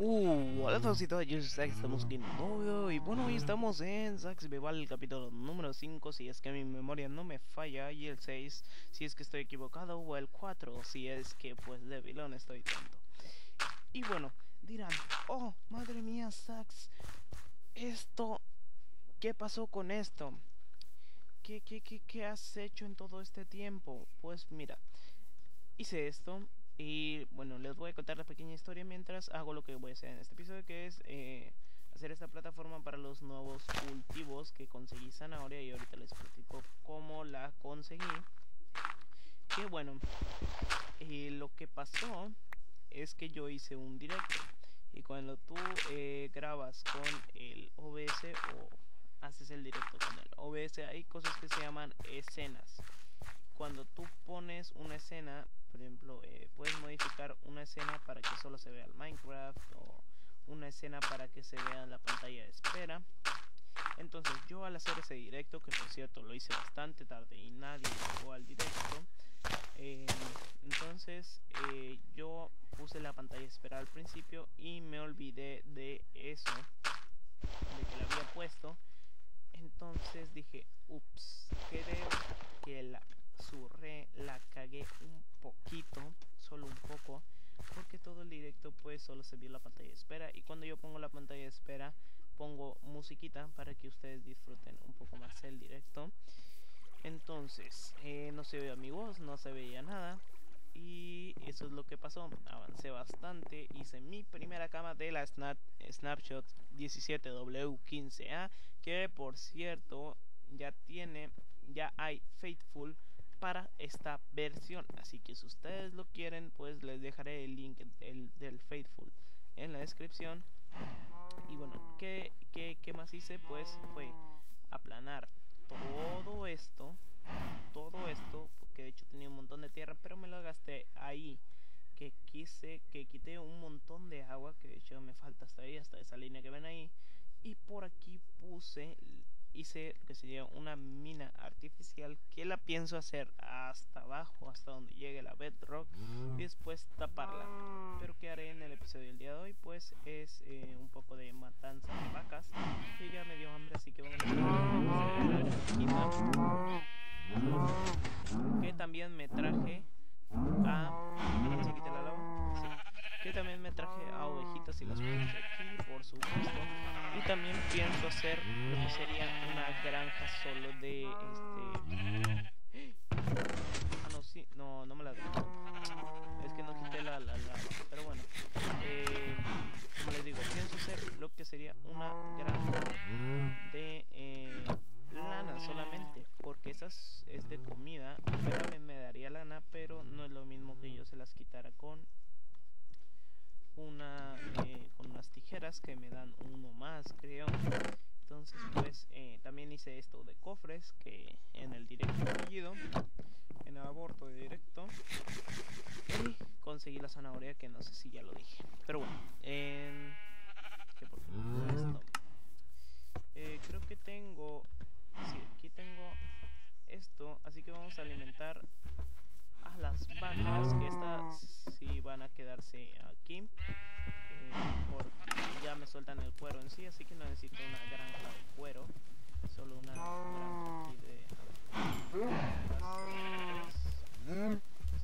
Uh, hola a todos y todas, yo soy Zack, estamos aquí en novio y bueno, hoy estamos en Zack el capítulo número 5 si es que mi memoria no me falla y el 6 si es que estoy equivocado o el 4 si es que pues de vilón estoy tonto. Y bueno, dirán, oh, madre mía Sax, esto, ¿qué pasó con esto? ¿Qué, qué, qué, qué has hecho en todo este tiempo? Pues mira, hice esto y bueno, les voy a contar la pequeña historia mientras hago lo que voy a hacer en este episodio, que es eh, hacer esta plataforma para los nuevos cultivos que conseguí zanahoria y ahorita les platico cómo la conseguí. Que bueno, eh, lo que pasó es que yo hice un directo y cuando tú eh, grabas con el OBS o haces el directo con el OBS hay cosas que se llaman escenas. Cuando tú pones una escena por ejemplo, eh, puedes modificar una escena para que solo se vea el Minecraft o una escena para que se vea la pantalla de espera. Entonces yo al hacer ese directo, que por cierto lo hice bastante tarde y nadie llegó al directo, eh, entonces eh, yo puse la pantalla de espera al principio y me olvidé de eso, de que la había puesto. Entonces dije, ups, creo que la surré, la cagué un poquito, solo un poco, porque todo el directo pues solo se vio la pantalla de espera y cuando yo pongo la pantalla de espera pongo musiquita para que ustedes disfruten un poco más el directo. Entonces, eh, no se veía mi voz, no se veía nada. Y eso es lo que pasó. Avancé bastante. Hice mi primera cama de la Snap, Snapshot 17W15A. Que por cierto, ya tiene, ya hay Faithful para esta versión. Así que si ustedes lo quieren, pues les dejaré el link del Faithful en la descripción. Y bueno, ¿qué, qué, qué más hice? Pues fue aplanar todo esto, todo esto, porque de hecho tenía un montón de tierra, pero me lo gasté ahí. Que quise, que quité un montón de agua, que de hecho me falta hasta ahí, hasta esa línea que ven ahí. Y por aquí puse hice lo que sería una mina artificial que la pienso hacer hasta abajo, hasta donde llegue la bedrock y después taparla. Pero que haré en el episodio del día de hoy, pues es eh, un poco de matanza de vacas. Que ya me dio hambre, así que vamos a Que también me traje a. Que también me traje a ovejitas y las puse aquí, por supuesto. Y también pienso hacer lo que sería una granja solo de este. Ah, no, sí, no, no me la Es que no quité la, la, la. Pero bueno, eh, como les digo, pienso hacer lo que sería una granja de eh, lana solamente. Porque esas es de comida. Pero me daría lana, pero no es lo mismo que yo se las quitara con una eh, con unas tijeras que me dan uno más creo entonces pues eh, también hice esto de cofres que en el directo en el aborto de directo y conseguí la zanahoria que no sé si ya lo dije. Pero bueno eh, creo que tengo aquí tengo esto así que vamos a alimentar a las vacas que estas sí van a quedarse aquí eh, porque ya me sueltan el cuero en sí así que no necesito una granja de cuero solo una granja aquí de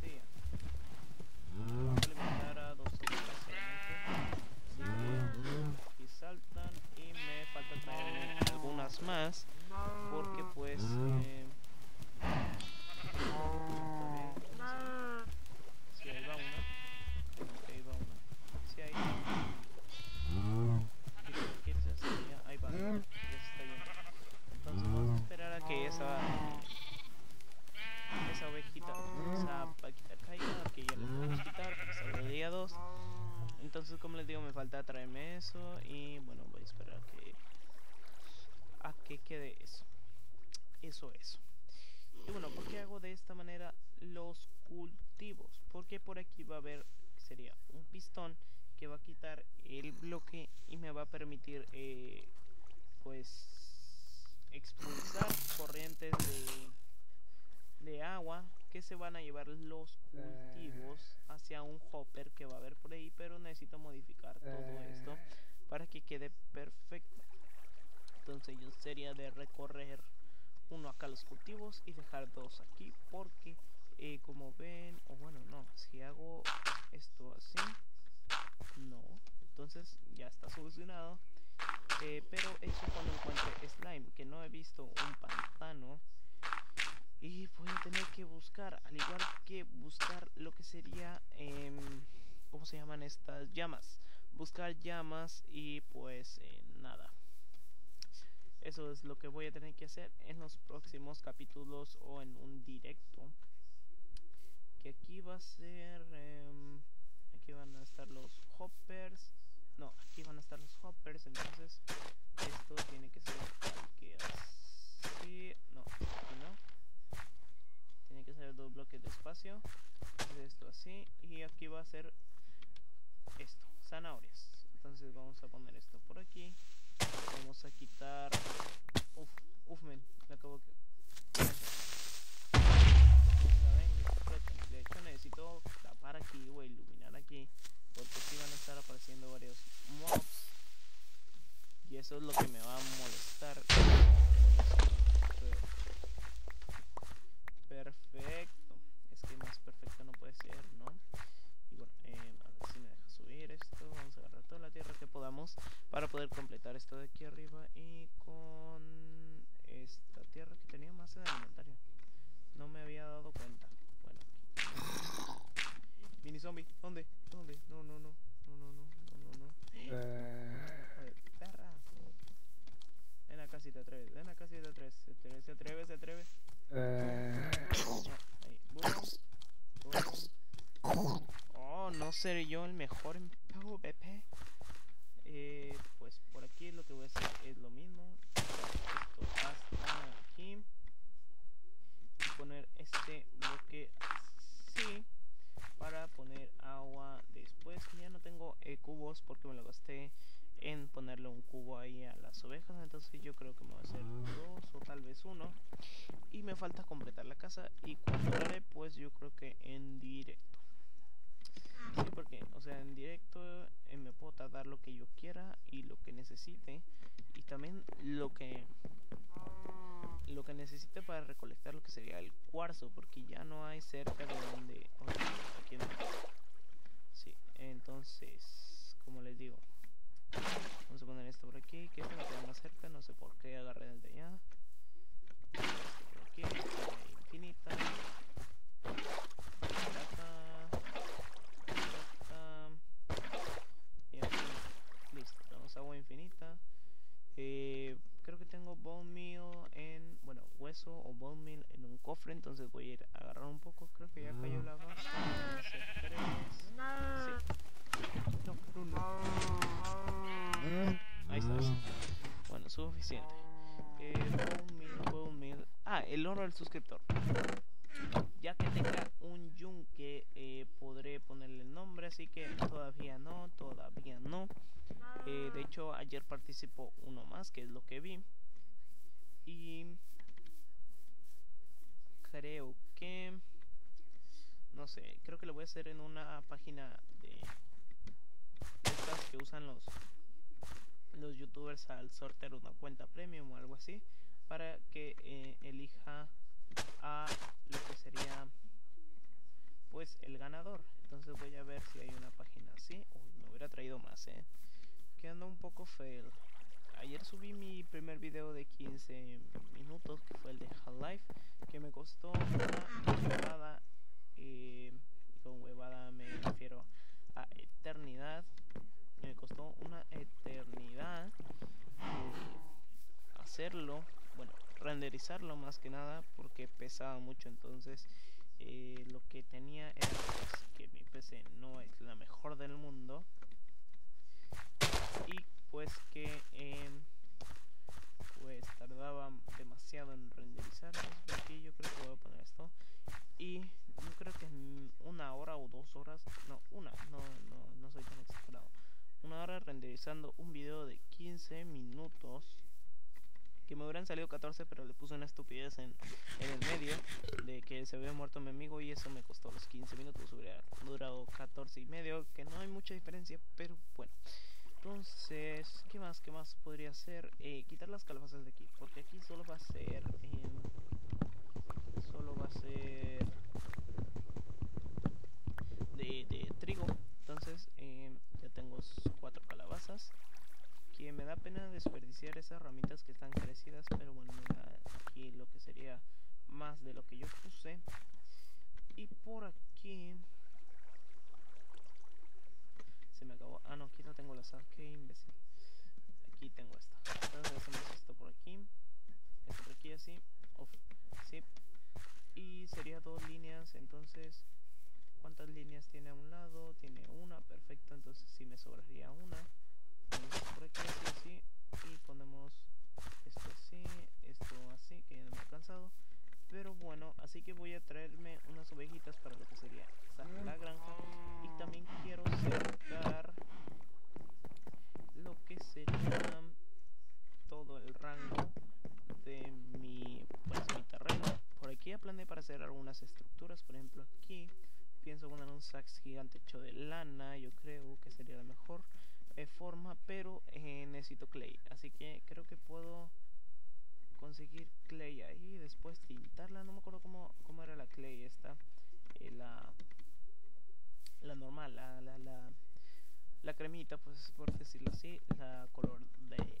sí. vamos a alimentar a dos solamente aquí saltan y me falta traer algunas más porque pues eh, Entonces, como les digo, me falta traerme eso y bueno, voy a esperar a que a que quede eso. Eso, eso. Y bueno, ¿por qué hago de esta manera los cultivos? Porque por aquí va a haber, sería un pistón que va a quitar el bloque y me va a permitir, eh, pues, expulsar corrientes de, de agua que se van a llevar los cultivos hacia un hopper que va a haber por ahí, pero necesito modificar todo esto para que quede perfecto. Entonces yo sería de recorrer uno acá los cultivos y dejar dos aquí porque eh, como ven, o bueno no, si hago esto así, no, entonces ya está solucionado. Eh, pero eso cuando encuentre slime, que no he visto un pantano y voy a tener que buscar, al igual que buscar lo que sería, eh, ¿cómo se llaman estas llamas? Buscar llamas y pues eh, nada. Eso es lo que voy a tener que hacer en los próximos capítulos o en un directo. Que aquí va a ser... Eh, aquí van a estar los hoppers. No, aquí van a estar los hoppers. Entonces esto tiene que ser que así. No, aquí no tiene que ser dos bloques de espacio esto así y aquí va a ser esto zanahorias entonces vamos a poner esto por aquí vamos a quitar. Uf, uf men me acabo que de hecho necesito tapar aquí o iluminar aquí porque si van a estar apareciendo varios mobs. Y eso es lo que me va a molestar. Perfecto. Es que más perfecto no puede ser, ¿no? Y bueno, eh, a ver si me deja subir esto. Vamos a agarrar toda la tierra que podamos para poder completar esto de aquí arriba. Y con esta tierra que tenía más en el inventario. No me había dado cuenta. Bueno, aquí. Mini zombie, ¿dónde? ¿Dónde? No, no, no. No, no, no, no, no, no. Eh. perra. Ven acá si te atreves, ven acá si te atreves. Se atreve, se atreve. Eh... Oh, no seré yo el mejor en PvP. Eh, pues por aquí lo que voy a hacer es lo mismo. Esto hasta aquí. Y poner este bloque así. Para poner agua después. Ya no tengo eh, cubos porque me lo gasté en ponerle un cubo ahí a las ovejas entonces yo creo que me va a hacer dos o tal vez uno. Y me falta completar la casa y cuando lo haré pues yo creo que en directo. Sí porque o sea en directo eh, me puedo tardar lo que yo quiera y lo que necesite. Y también lo que lo que necesite para recolectar lo que sería el cuarzo porque ya no hay cerca de donde aquí sí entonces como les digo Vamos a poner esto por aquí, que esto me queda más cerca, no sé por qué agarré desde allá. Esto por aquí, infinita. Listo, tenemos agua infinita. Eh, creo que tengo bone meal en, bueno, hueso o bone meal en un cofre, entonces voy a ir a agarrar un poco. Creo que ya cayó la base. Sí. No, no, no. Ahí está. Bueno, suficiente. Eh, Oro del suscriptor. Ya que tenga un yunque, eh, podré ponerle el nombre, así que todavía no, todavía no. Eh, de hecho, ayer participó uno más, que es lo que vi. Y creo que... No sé, creo que lo voy a hacer en una página de estas que usan los los youtubers al sortear una cuenta premium o algo así para que eh, elija a lo que sería pues el ganador. Entonces voy a ver si hay una página así. Uy me hubiera traído más eh. Quedando un poco fail. Ayer subí mi primer video de 15 minutos que fue el de Half-Life que me costó una huevada eh, con huevada me refiero a eternidad. Me costó una eternidad eh, hacerlo, bueno, renderizarlo más que nada porque pesaba mucho, entonces eh, lo que tenía era pues, que mi PC no es la mejor del mundo. Y pues que em, pues tardaba demasiado en renderizar aquí yo creo que voy a poner esto. Y yo creo que una hora o dos horas no una no no no soy tan exagerado. Una hora renderizando un video de 15 minutos que me hubieran salido 14, pero le puse una estupidez en, en el medio de que se había muerto mi amigo y eso me costó los 15 minutos, hubiera durado 14 y medio, que no hay mucha diferencia, pero bueno. Entonces, ¿qué más? ¿Qué más podría hacer? Eh, quitar las calabazas de aquí, porque aquí solo va a ser... solo va a ser... De, de trigo. Entonces, eh, ya tengo cuatro calabazas. Que me da pena desperdiciar esas ramitas que están crecidas, pero bueno, me da aquí lo que sería más de lo que yo puse. Y por aquí me acabó. Ah, no, aquí no tengo la sal. Qué imbécil. Aquí tengo esta. Entonces hacemos esto por aquí. Esto por aquí así. Uf, sí. Y sería dos líneas. Entonces, ¿cuántas líneas tiene a un lado? Tiene una. Perfecto. Entonces sí me sobraría una. Por aquí así, así. Y ponemos esto así. Esto así. Que ya no me ha cansado. Pero bueno, así que voy a traerme unas ovejitas para lo que sería la granja. Y también quiero cercar lo que sería todo el rango de mi, pues, mi terreno. Por aquí ya planeé para hacer algunas estructuras. Por ejemplo, aquí pienso poner un sax gigante hecho de lana. Yo creo que sería la mejor eh, pero eh, necesito clay. Así que creo que puedo conseguir clay ahí y después tintarla. No me acuerdo cómo, cómo era la clay esta. Eh, la, la normal, la, la, la, la, cremita, pues por decirlo así. La color de,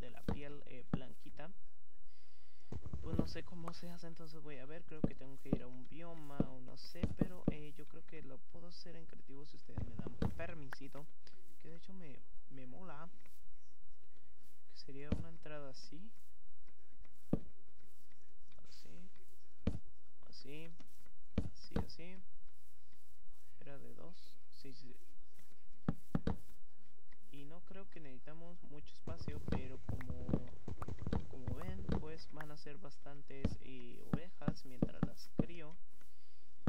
de, la piel eh, blanquita. Pues no sé cómo se hace, entonces voy a ver. Creo que tengo que ir a un bioma o no sé. Pero eh, yo creo que lo puedo hacer en creativo si ustedes me dan permisito. Que de hecho me, me mola. Que sería una entrada así. así, así, así. Era de dos. Y no creo que necesitamos mucho espacio, pero como, como ven, pues van a ser bastantes eh, ovejas mientras las crío.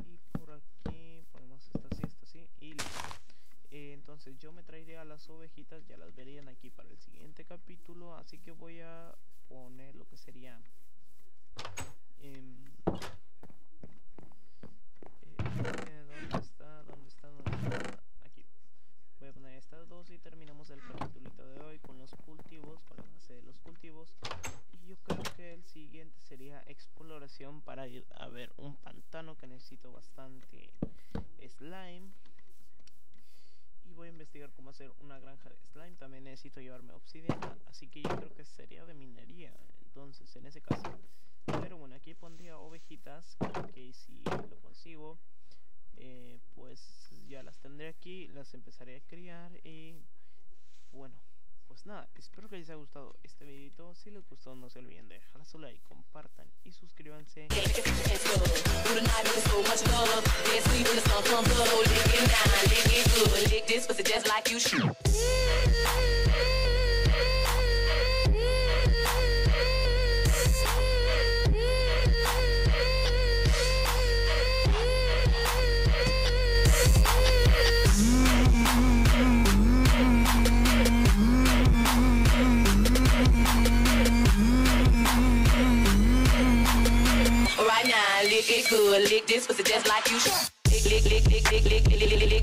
Y por aquí ponemos esta así, esta así, y eh, entonces yo me traería las ovejitas, ya las verían aquí para el siguiente capítulo, así que voy a poner lo que sería... Eh, ¿Dónde está? ¿Dónde está? ¿Dónde está? Aquí. Voy a poner estas dos y terminamos el capítulo de hoy con los cultivos, con la base de los cultivos. Y yo creo que el sería exploración para ir a ver un pantano que necesito bastante slime. Y voy a investigar cómo hacer una granja de slime. También necesito llevarme obsidiana. Así que yo creo que sería de minería. Entonces, en ese caso. Pero bueno, aquí pondría ovejitas. Que si lo consigo eh, pues ya las tendré aquí, las empezaré a criar y nada, espero que les haya gustado este videito, si les gustó no se olviden de dejar su like, compartan y suscríbanse. lick this pussy just like you should. Lick, lick, lick, lick, lick, lick, lick, lick.